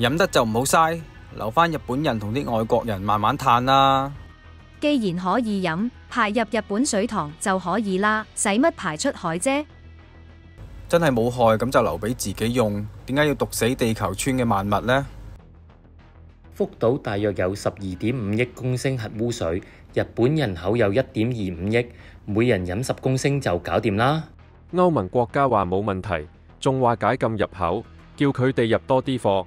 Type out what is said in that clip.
饮得就唔好嘥，留翻日本人同啲外国人慢慢叹啦。既然可以饮，排入日本水塘就可以啦，使乜排出海啫？真系冇害咁就留俾自己用，点解要毒死地球村嘅万物呢？福岛大约有十二点五亿公升核污水，日本人口有一点二五亿，每人饮十公升就搞掂啦。欧盟国家话冇问题，仲话解禁入口，叫佢哋入多啲货。